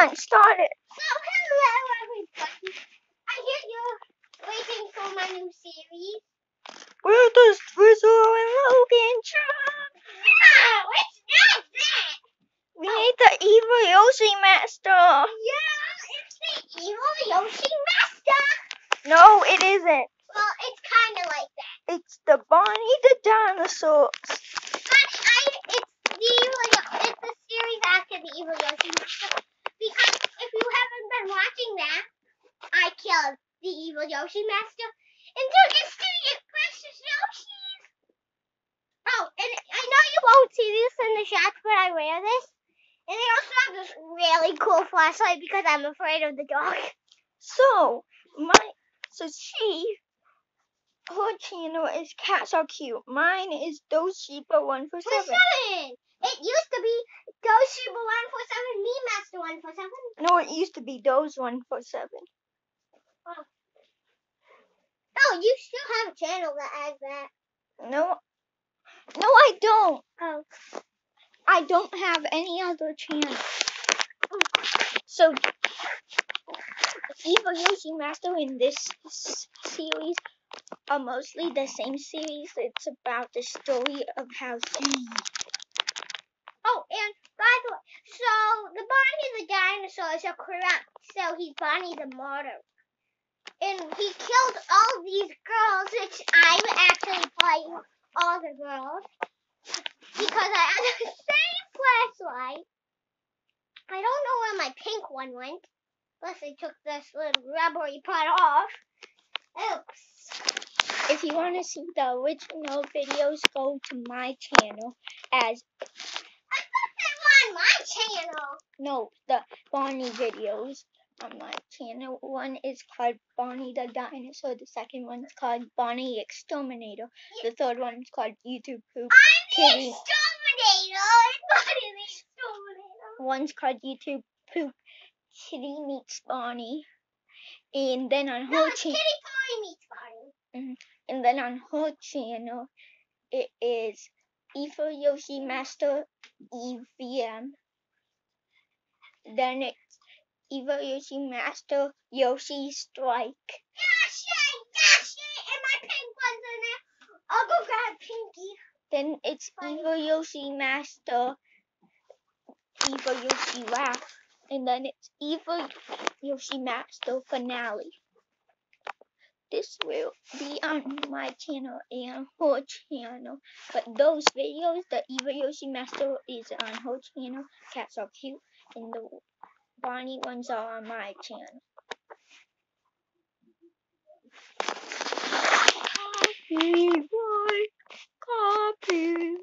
on, start it. So, hello everybody. I hear you're waiting for my new series. We're the Drizzle and Logan show. No, it's not that. We need the evil Yoshi Master. Yeah, it's the evil Yoshi Master. No, it isn't. Well, it's kind of like that. It's the Barnie the dinosaur. But I, it's the evil, it's the series after the evil Yoshi Master. Because if you haven't been watching that, I killed the evil Yoshi Master and took his two precious Yoshis. Oh, and I know you won't see this in the shots, but I wear this. And I also have this really cool flashlight because I'm afraid of the dark. So, my, so she, her channel is Cats Are Cute. Mine is 147. For seven. It used to be one four seven, me Master one four seven. No, it used to be Dose 147. Oh, you still have a channel that has that. No, no, I don't. Oh. I don't have any other channel. Oh. So, Evil Yoshi Master in this series are mostly the same series. It's about the story of how she. Oh, and by the way, so the Barnie the dinosaur is a corrupt, so he's Barnie the martyr. And he killed all these girls, which I'm actually playing all the girls. Because I had the same flashlight. I don't know where my pink one went. Unless I took this little rubbery part off. Oops. If you want to see the original videos, go to my channel. As I thought they were on my channel. no, the Barnie videos on my channel. One is called Barnie the Dinosaur. The second one's called Barnie Exterminator. The third one's called YouTube Poop. I'm the Kitty. exterminator. Barnie the exterminator. One's called YouTube Poop Kitty Meets Barnie. And then on No, her it's channel, Kitty Pie meets Barnie. Mm-hmm, and then on her channel, it is Evil Yoshi Master EVM. Then it's Evil Yoshi Master Yoshi Strike. Yoshi, Yoshi, and my pink one's in there. I'll go grab Pinky. Then it's Evil Yoshi Master Evil Yoshi Laugh. And then it's Evil Yoshi Master Finale. This will be on my channel and her channel. But those videos, the Evil Yoshi Master is on her channel. Cats are cute. And the Barnie ones are on my channel. Copyright. Copyright.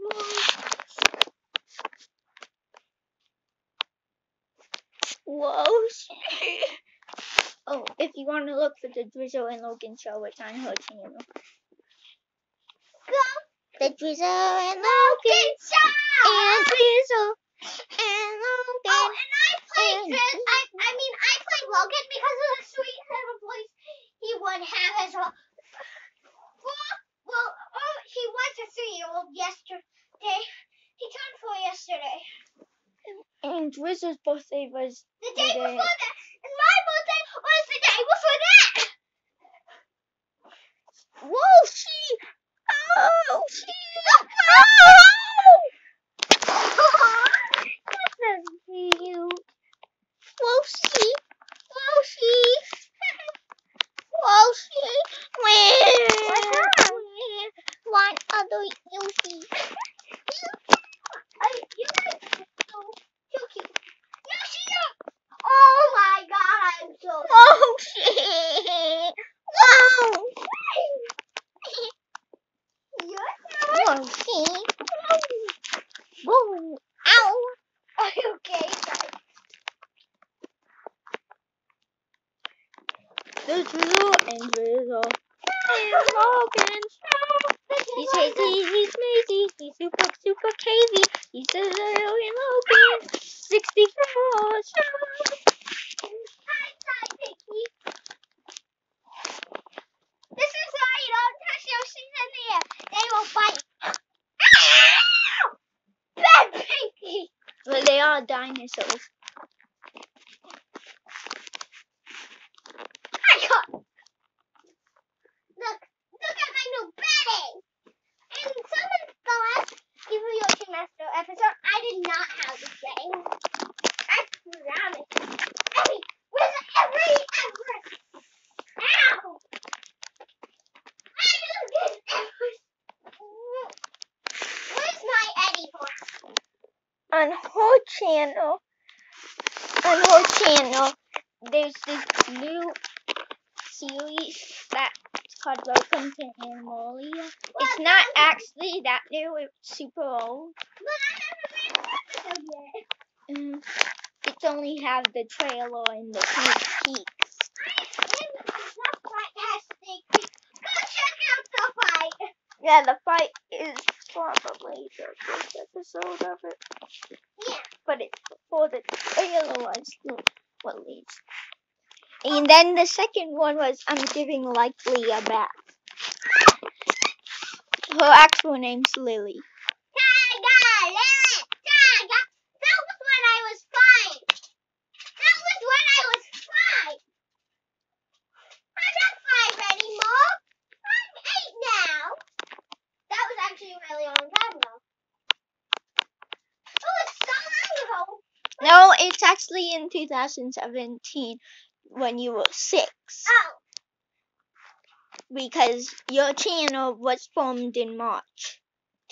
Whoa. Oh, if you want to look for the Drizzle and Logan show, it's on her channel. Go. The Drizzle and Logan Logan Show. and Drizzle and Oh, Logan. and I played and this. I, I mean, I played Logan because of the sweet little voice he would have as well. Well, well oh, he was a three-year-old yesterday. He turned four yesterday. And Drizzle's birthday was The day The before that, and my birthday was the day before that. Whoa, she! Oh, she! That's cute. Whoa, she! Whoa, she! Whoa, she! What's One other Yoshi. I, you guys are so, so cute. Yoshi, you- oh my god, I'm so Whoa, she! Whoa! You're Whoa, she! Whoa! Ow! Are you okay? The drizzle and drizzle. And Logan show. He's crazy, he's crazy, he's super, super crazy. He's a little Logan. 64 show. Hi, hi, Vicky. This is why you don't touch Yoshi's in the air. They will bite. Bad Pinky. Well, they are dinosaurs. Look. Look. Look at my new bedding. And someone the last Evil Yoshi Master episode, I did not have this bedding. I promise. Every, where's every ever? Ow! I don't get ever. Where's my Eddie for? On her channel, on her channel, there's this new series that's called Welcome to Animalia. It's not actually that new, it's super old. But I haven't made an episode yet. Mm, It's only have the trailer and the sneak peeks. Go check out the fight. Yeah, the fight is probably the first episode of it. But it's before the trailer was released. And then the second one was I'm giving Likely a bath. Her actual name's Lily. Tiger, Lily, Tiger. That was when I was five. That was when I was five. I'm not five anymore. I'm eight now. That was actually a really long time ago. It was so long ago. No, it's actually in 2017 when you were six. Oh, Because your channel was formed in March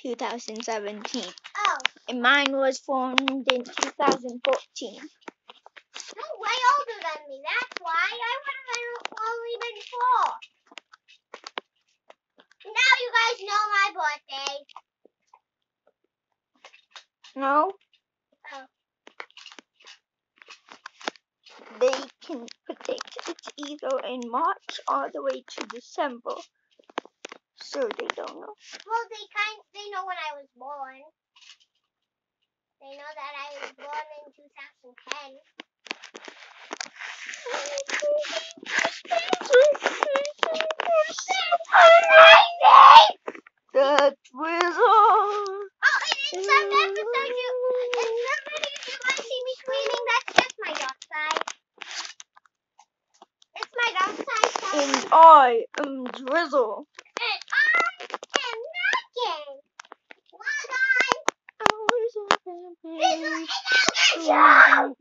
2017. oh. And mine was formed in 2014. You're way older than me. That's why I would have only been four. Now you guys know my birthday. No? Oh. They can predict it's either in March all the way to December. So they don't know. Well, they kind they know when I was born. They know that I was born in 2010. The Twizzle! Oh, and in some episodes, you, in some videos, you might see me screaming. That's just my dog side. It's my dog side. so- And I am Drizzle. And I am Megan. Log on. This is an Show.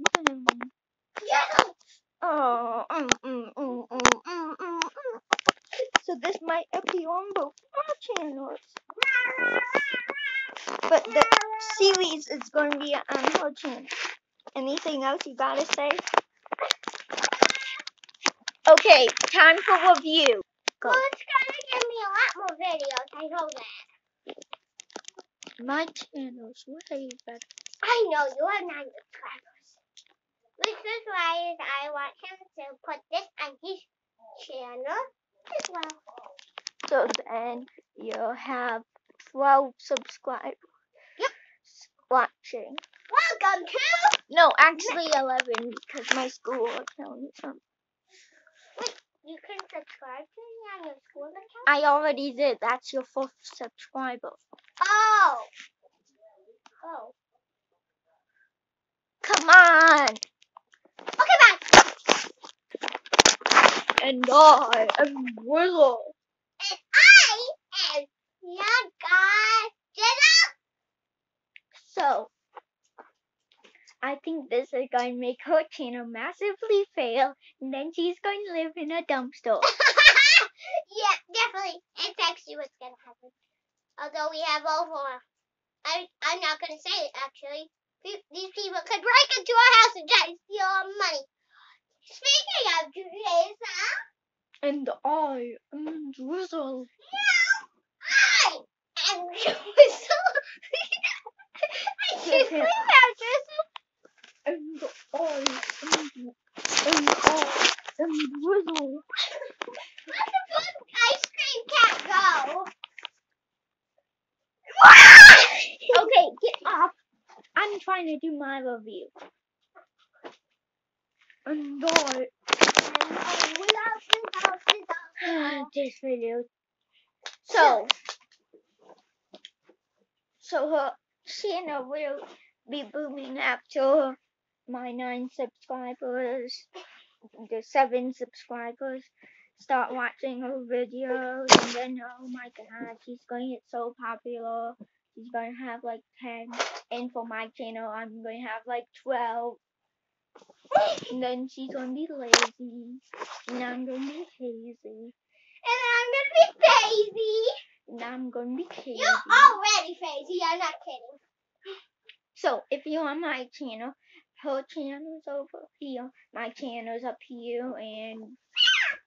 Oh, mm, mm, mm, mm, mm, mm, mm. So this might appear on both our channels. But the series is going to be on her channel. Anything else you gotta say? Okay, time for review. Go. Well, it's gonna give me a lot more videos. I know that. My channel's way better. I know you have nine subscribers. Which is why I want him to put this on his channel as well. So then you'll have 12 subscribers Yep. watching. Welcome to. No, actually 11 because my school account me on. You can subscribe to me on your school account. I already did. That's your fourth subscriber. Oh. Oh. Come on! Okay, bye. And I am Willow. And I am guy, Jenna. So, I think this is going to make her channel massively fail, and then she's going to live in a dumpster. yeah, definitely. It's actually what's gonna happen. Although we have over, I I'm not gonna say it actually. These people could break into our house and try to steal our money. Speaking of Teresa, And I am Drizzle. No, I am Drizzle. I Give just him- leave out Drizzle. And I am, and I am Drizzle. Let the ice cream cat go. Okay, get off. I'm trying to do my review. And And house. this video. So, so her channel will be booming after my nine subscribers, the seven subscribers, start watching her videos, and then oh my god, she's going to get so popular. She's going to have like 10, and for my channel, I'm going to have like 12. And then she's going to be lazy, and I'm going to be hazy, And I'm gonna be Daisy. and I'm going to be crazy. You're already crazy. I'm not kidding. So if you're on my channel, her channel's over here, my channel's up here, and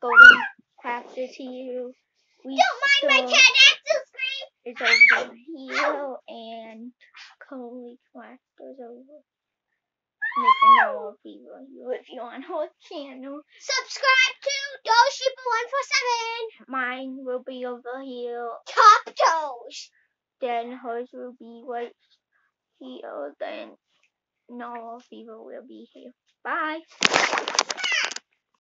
Golden Craft is here. We Don't mind my cat Axel scream. is over here, and Coley Craft is over. Making no fever you if you're on her channel. Subscribe to Doshipper147. Mine will be over here, Top toes. then hers will be right here, then no fever will be here. Bye.